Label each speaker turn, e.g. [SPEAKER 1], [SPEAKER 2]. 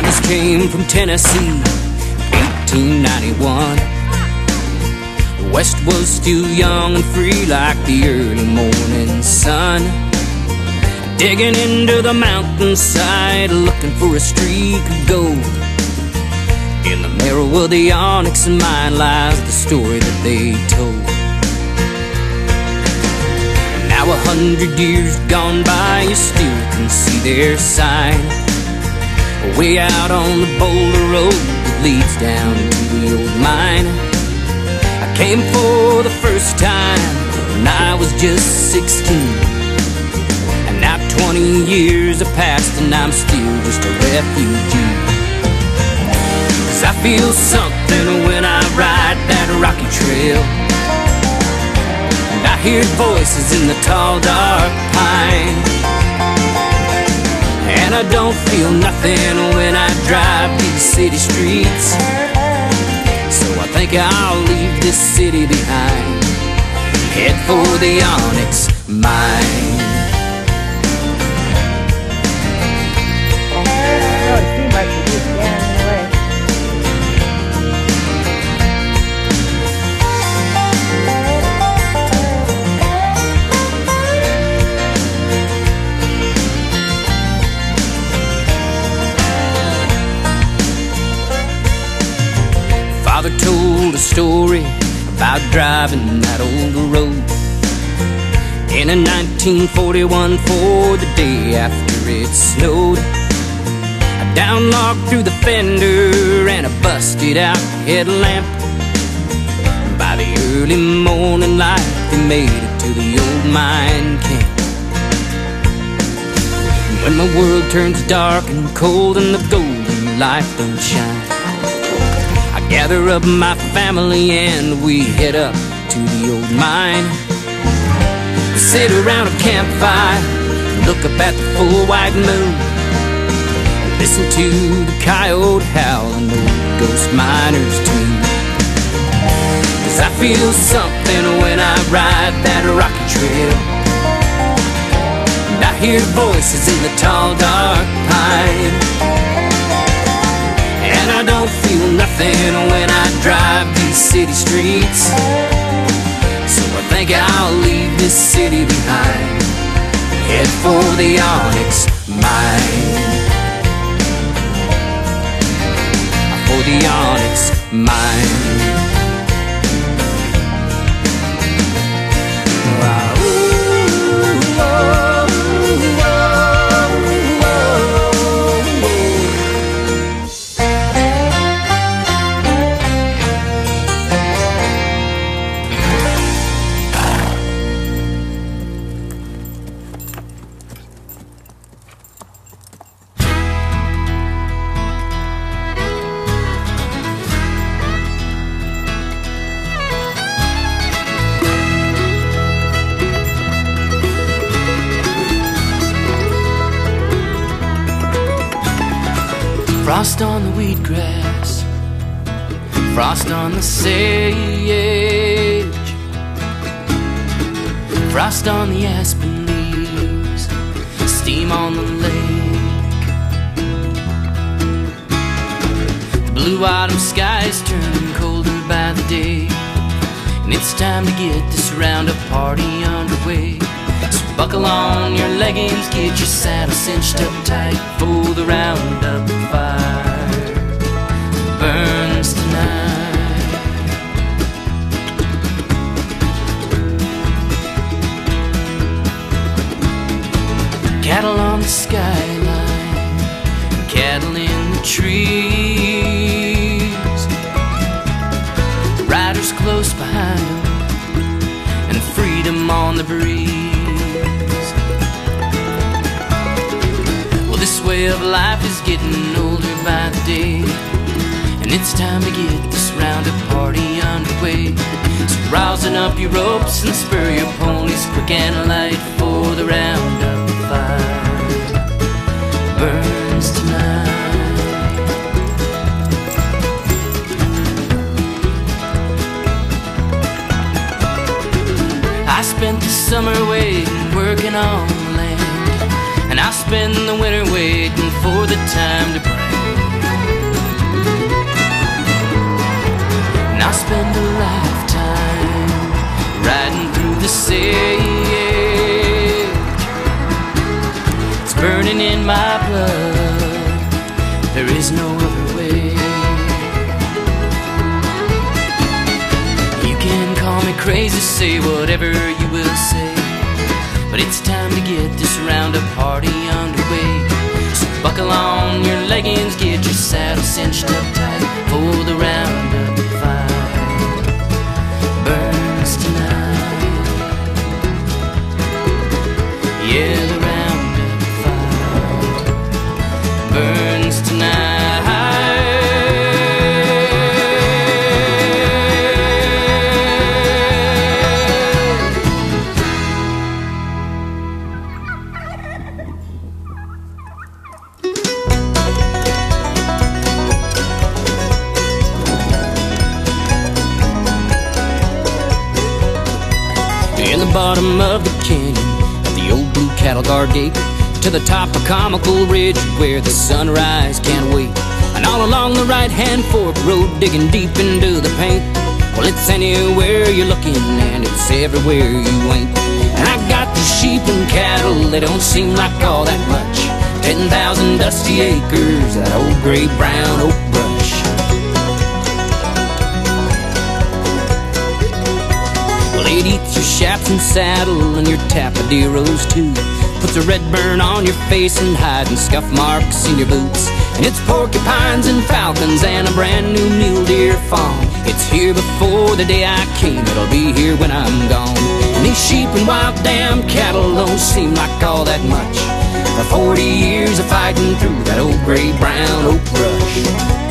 [SPEAKER 1] Miners came from Tennessee, 1891. The West was still young and free like the early morning sun. Digging into the mountainside, looking for a streak of gold. In the marrow of the onyx mine lies the story that they told. Now a hundred years gone by, you still can see their sign. Way out on the boulder road that leads down to the old mine. I came for the first time when I was just 16. And now 20 years have passed and I'm still just a refugee. Cause I feel something when I ride that rocky trail. And I hear voices in the tall, dark pine. I don't feel nothing when I drive these city streets. So I think I'll leave this city behind. Head for the Onyx Mine. Story about driving that old road in a 1941 Ford the day after it snowed. I downlocked through the fender and a busted out headlamp. By the early morning light, they made it to the old mine camp. When my world turns dark and cold and the golden light don't shine. Gather up my family and we head up to the old mine. We sit around a campfire, look up at the full white moon, listen to the coyote howl and the ghost miner's tune. Cause I feel something when I ride that rocky trail. And I hear voices in the tall, dark pine. And I don't nothing when I drive these city streets. So I think I'll leave this city behind. Head for the Onyx Mine. For the Onyx Mine. Frost on the wheatgrass, frost on the sage, frost on the aspen leaves, steam on the lake. The blue autumn sky is turning colder by the day, and it's time to get this roundup party underway. Buckle on your leggings, get your saddle cinched up tight. For the roundup fire. Burns tonight. Cattle on the skyline, cattle in the trees, riders close behind them, and freedom on the breeze. Way of life is getting older by the day, and it's time to get this roundup party underway. So rousing up your ropes and spur your ponies quick and light for the roundup fire burns tonight. I spent the summer waiting, working on land, and I spend the winter waiting for the time to break. And I spend a lifetime riding through the sage. It's burning in my blood. There is no other way. You can call me crazy, say whatever you will say. But it's time to get this roundup party underway. So buckle on your leggings, get your saddle cinched up tight for the roundup fire. Burns tonight. Yeah, bottom of the canyon at the old blue cattle guard gate to the top of Comical Ridge where the sunrise can't wait. And all along the right hand fork road digging deep into the paint. Well, it's anywhere you're looking and it's everywhere you ain't. And I got the sheep and cattle, they don't seem like all that much. 10,000 dusty acres, that old gray brown oak brush. It eats your shafts and saddle and your tapaderos too. Puts a red burn on your face and hide and scuff marks in your boots. And it's porcupines and falcons and a brand new mule deer fawn. It's here before the day I came, it'll be here when I'm gone. And these sheep and wild damn cattle don't seem like all that much. For 40 years of fighting through that old gray brown oak brush.